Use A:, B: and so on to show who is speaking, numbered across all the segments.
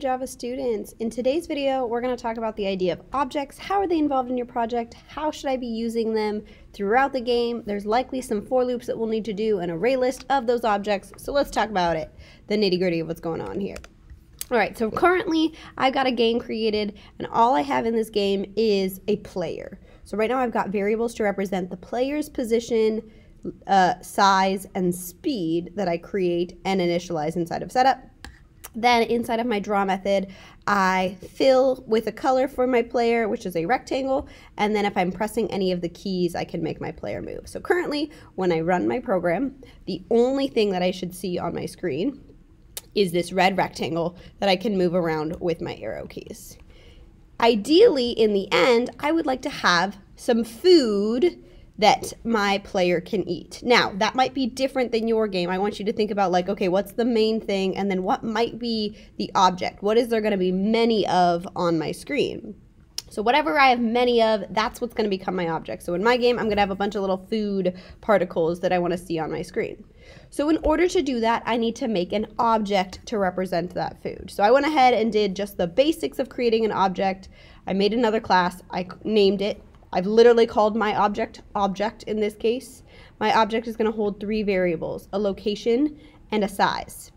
A: Java students. In today's video, we're going to talk about the idea of objects. How are they involved in your project? How should I be using them throughout the game? There's likely some for loops that we'll need to do, an array list of those objects. So let's talk about it, the nitty gritty of what's going on here. All right, so currently I've got a game created and all I have in this game is a player. So right now I've got variables to represent the player's position, uh, size, and speed that I create and initialize inside of setup. Then inside of my draw method, I fill with a color for my player, which is a rectangle. And then if I'm pressing any of the keys, I can make my player move. So currently, when I run my program, the only thing that I should see on my screen is this red rectangle that I can move around with my arrow keys. Ideally, in the end, I would like to have some food that my player can eat. Now, that might be different than your game. I want you to think about like, okay, what's the main thing and then what might be the object? What is there going to be many of on my screen? So whatever I have many of, that's what's going to become my object. So in my game, I'm going to have a bunch of little food particles that I want to see on my screen. So in order to do that, I need to make an object to represent that food. So I went ahead and did just the basics of creating an object. I made another class. I named it I've literally called my object object in this case. My object is going to hold three variables, a location and a size.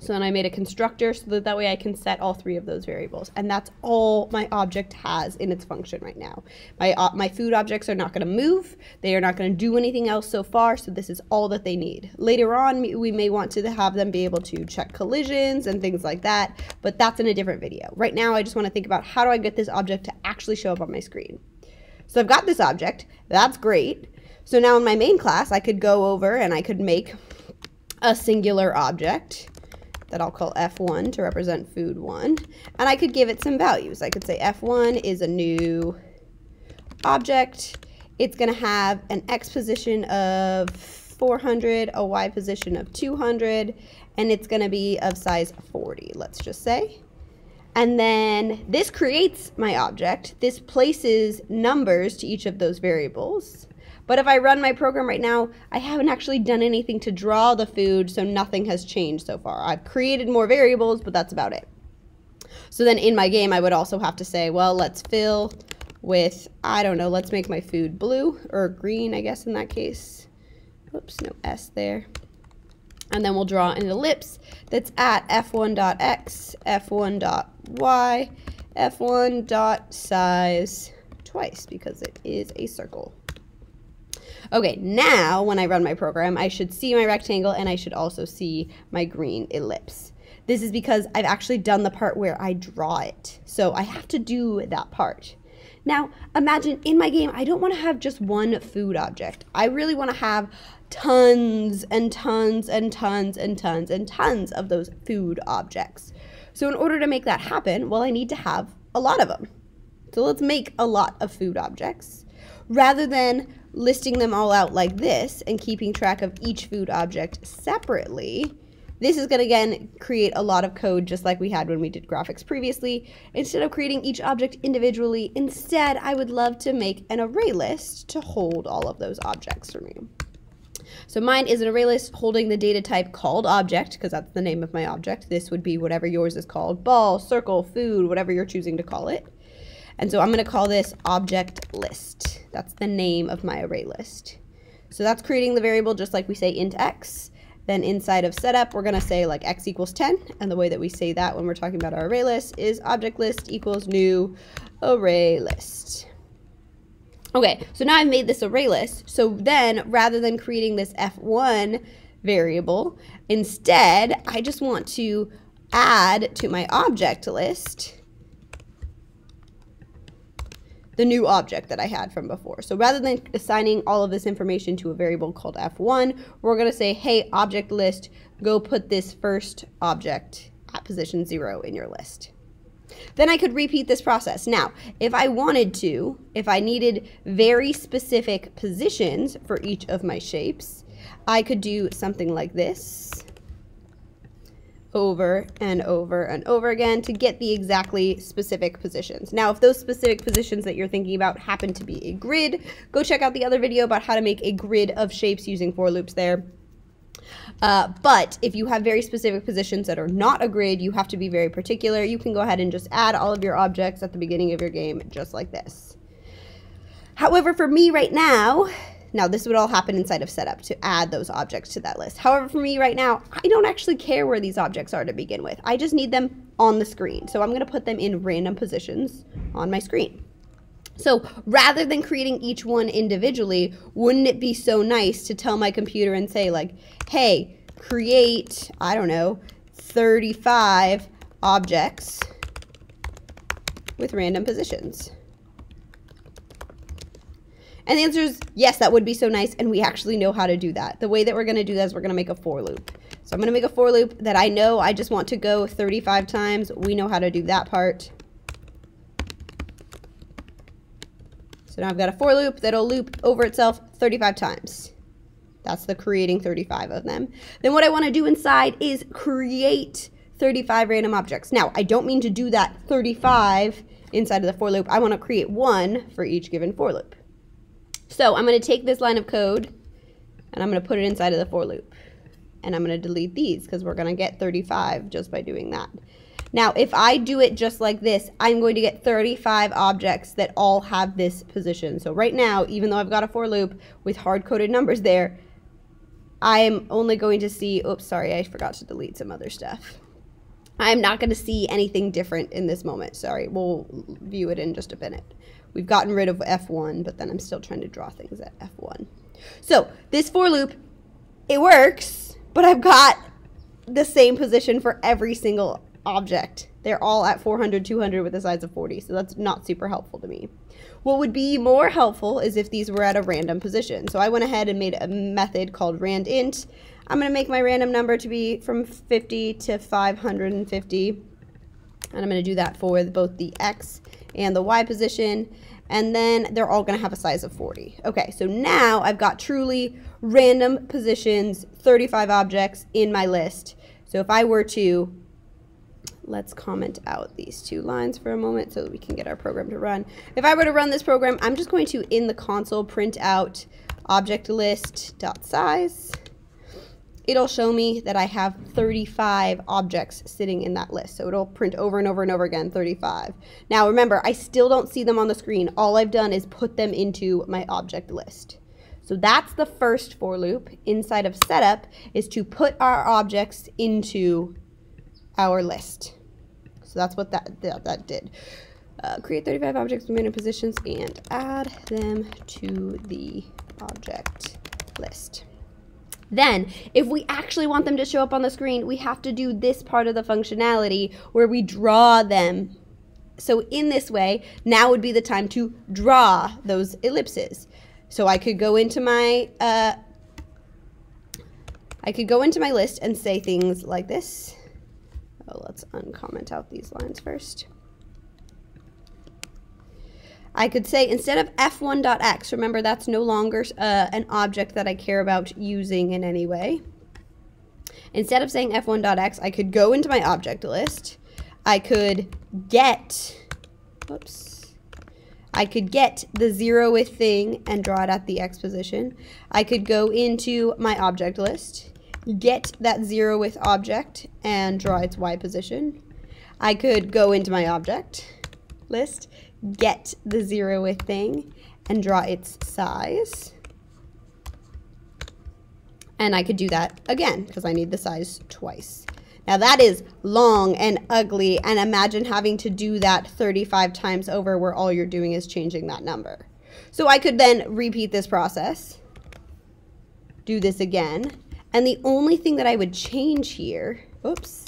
A: So then I made a constructor so that that way I can set all three of those variables. And that's all my object has in its function right now. My, uh, my food objects are not going to move. They are not going to do anything else so far. So this is all that they need. Later on, we may want to have them be able to check collisions and things like that. But that's in a different video. Right now, I just want to think about how do I get this object to actually show up on my screen. So I've got this object. That's great. So now in my main class, I could go over and I could make a singular object that I'll call F1 to represent food 1. And I could give it some values. I could say F1 is a new object. It's going to have an X position of 400, a Y position of 200, and it's going to be of size 40, let's just say. And then this creates my object. This places numbers to each of those variables. But if I run my program right now, I haven't actually done anything to draw the food, so nothing has changed so far. I've created more variables, but that's about it. So then in my game, I would also have to say, well, let's fill with, I don't know, let's make my food blue or green, I guess, in that case. Oops, no S there. And then we'll draw an ellipse that's at f1.x, f1.x, f1.y, f1.size twice because it is a circle. Okay, now when I run my program, I should see my rectangle and I should also see my green ellipse. This is because I've actually done the part where I draw it. So I have to do that part. Now, imagine in my game, I don't want to have just one food object. I really want to have tons and tons and tons and tons and tons of those food objects. So in order to make that happen, well, I need to have a lot of them. So let's make a lot of food objects. Rather than listing them all out like this and keeping track of each food object separately, this is going to, again, create a lot of code just like we had when we did graphics previously. Instead of creating each object individually, instead, I would love to make an array list to hold all of those objects for me. So mine is an array list holding the data type called object, because that's the name of my object. This would be whatever yours is called, ball, circle, food, whatever you're choosing to call it. And so I'm going to call this object list. That's the name of my array list. So that's creating the variable just like we say int x. Then inside of setup, we're going to say like x equals 10. And the way that we say that when we're talking about our array list is object list equals new array list. Okay, so now I've made this array list. So then rather than creating this f1 variable, instead I just want to add to my object list the new object that I had from before. So rather than assigning all of this information to a variable called f1, we're going to say, hey, object list, go put this first object at position 0 in your list. Then I could repeat this process. Now, if I wanted to, if I needed very specific positions for each of my shapes, I could do something like this over and over and over again to get the exactly specific positions. Now, if those specific positions that you're thinking about happen to be a grid, go check out the other video about how to make a grid of shapes using for loops there. Uh, but if you have very specific positions that are not a grid, you have to be very particular. You can go ahead and just add all of your objects at the beginning of your game, just like this. However, for me right now, now this would all happen inside of setup to add those objects to that list. However, for me right now, I don't actually care where these objects are to begin with. I just need them on the screen. So I'm gonna put them in random positions on my screen. So rather than creating each one individually, wouldn't it be so nice to tell my computer and say like, hey, create, I don't know, 35 objects with random positions? And the answer is yes, that would be so nice. And we actually know how to do that. The way that we're going to do that is we're going to make a for loop. So I'm going to make a for loop that I know I just want to go 35 times. We know how to do that part. So now I've got a for loop that'll loop over itself 35 times. That's the creating 35 of them. Then what I want to do inside is create 35 random objects. Now, I don't mean to do that 35 inside of the for loop. I want to create one for each given for loop. So I'm going to take this line of code and I'm going to put it inside of the for loop. And I'm going to delete these because we're going to get 35 just by doing that. Now, if I do it just like this, I'm going to get 35 objects that all have this position. So right now, even though I've got a for loop with hard-coded numbers there, I'm only going to see, oops, sorry, I forgot to delete some other stuff. I'm not going to see anything different in this moment. Sorry, we'll view it in just a minute. We've gotten rid of F1, but then I'm still trying to draw things at F1. So this for loop, it works, but I've got the same position for every single object. They're all at 400, 200 with a size of 40, so that's not super helpful to me. What would be more helpful is if these were at a random position. So I went ahead and made a method called randint. I'm going to make my random number to be from 50 to 550. And I'm going to do that for both the x and the y position. And then they're all going to have a size of 40. Okay, so now I've got truly random positions, 35 objects in my list. So if I were to let's comment out these two lines for a moment so that we can get our program to run. If I were to run this program, I'm just going to, in the console, print out object list dot size. It'll show me that I have 35 objects sitting in that list. So it'll print over and over and over again, 35. Now remember, I still don't see them on the screen. All I've done is put them into my object list. So that's the first for loop inside of setup is to put our objects into our list. So that's what that, that, that did. Uh, create 35 objects with random positions and add them to the object list. Then, if we actually want them to show up on the screen, we have to do this part of the functionality where we draw them. So in this way, now would be the time to draw those ellipses. So I could go into my, uh, I could go into my list and say things like this. Oh, let's uncomment out these lines first. I could say instead of f1.x, remember that's no longer uh, an object that I care about using in any way. Instead of saying f1.x, I could go into my object list. I could get, whoops, I could get the zeroth thing and draw it at the x position. I could go into my object list get that zeroth object and draw its y position. I could go into my object list, get the zeroth thing, and draw its size. And I could do that again because I need the size twice. Now that is long and ugly and imagine having to do that 35 times over where all you're doing is changing that number. So I could then repeat this process, do this again, and the only thing that I would change here, oops,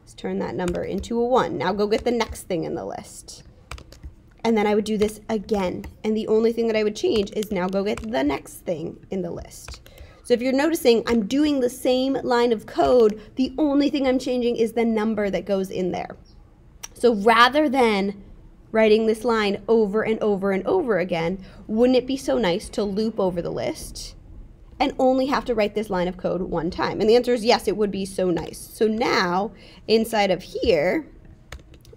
A: let's turn that number into a 1. Now go get the next thing in the list. And then I would do this again. And the only thing that I would change is now go get the next thing in the list. So if you're noticing, I'm doing the same line of code. The only thing I'm changing is the number that goes in there. So rather than writing this line over and over and over again, wouldn't it be so nice to loop over the list and only have to write this line of code one time? And the answer is yes, it would be so nice. So now inside of here,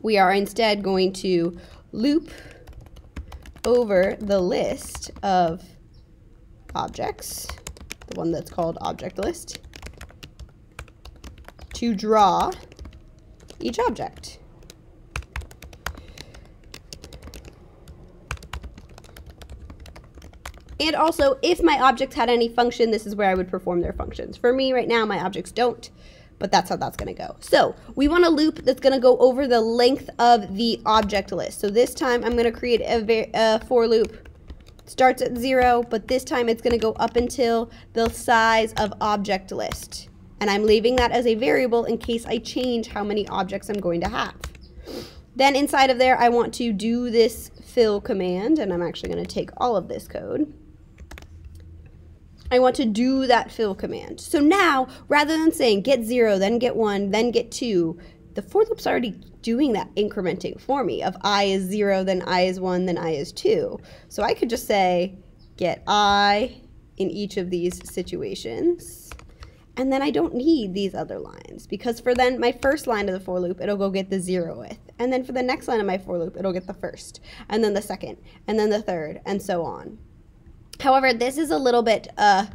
A: we are instead going to loop over the list of objects, the one that's called object list, to draw each object. And also, if my objects had any function, this is where I would perform their functions. For me right now, my objects don't, but that's how that's gonna go. So we want a loop that's gonna go over the length of the object list. So this time I'm gonna create a, a for loop. Starts at zero, but this time it's gonna go up until the size of object list. And I'm leaving that as a variable in case I change how many objects I'm going to have. Then inside of there, I want to do this fill command, and I'm actually gonna take all of this code. I want to do that fill command. So now, rather than saying get zero, then get one, then get two, the for loop's already doing that incrementing for me of i is zero, then i is one, then i is two. So I could just say get i in each of these situations. And then I don't need these other lines because for then my first line of the for loop, it'll go get the zeroth. And then for the next line of my for loop, it'll get the first, and then the second, and then the third, and so on. However, this is a little bit uh,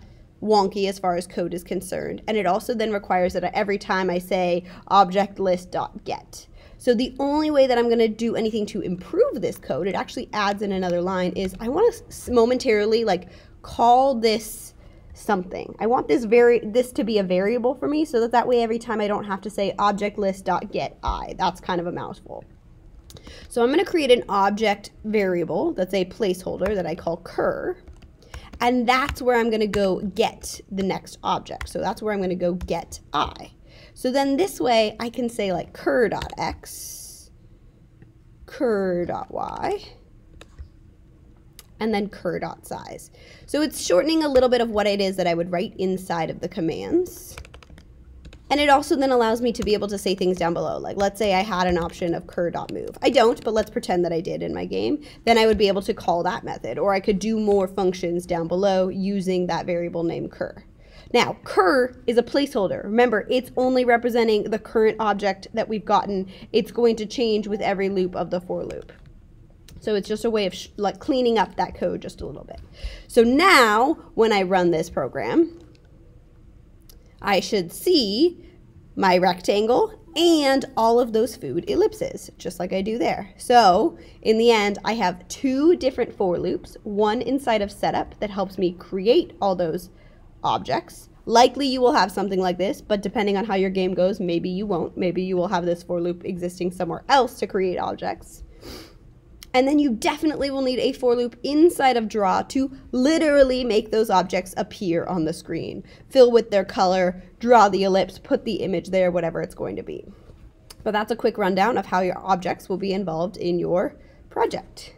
A: wonky as far as code is concerned. And it also then requires that every time I say object list dot get. So the only way that I'm going to do anything to improve this code, it actually adds in another line, is I want to momentarily like call this something. I want this very this to be a variable for me so that that way every time I don't have to say object list dot get i. That's kind of a mouthful. So I'm going to create an object variable that's a placeholder that I call cur. And that's where I'm going to go get the next object. So that's where I'm going to go get i. So then this way I can say like cur.x, cur.y, and then cur.size. So it's shortening a little bit of what it is that I would write inside of the commands. And it also then allows me to be able to say things down below. Like let's say I had an option of cur.move. I don't, but let's pretend that I did in my game. Then I would be able to call that method. Or I could do more functions down below using that variable name cur. Now, cur is a placeholder. Remember, it's only representing the current object that we've gotten. It's going to change with every loop of the for loop. So it's just a way of like cleaning up that code just a little bit. So now, when I run this program, I should see my rectangle and all of those food ellipses, just like I do there. So in the end, I have two different for loops, one inside of setup that helps me create all those objects. Likely you will have something like this, but depending on how your game goes, maybe you won't. Maybe you will have this for loop existing somewhere else to create objects. And then you definitely will need a for loop inside of draw to literally make those objects appear on the screen. Fill with their color, draw the ellipse, put the image there, whatever it's going to be. But that's a quick rundown of how your objects will be involved in your project.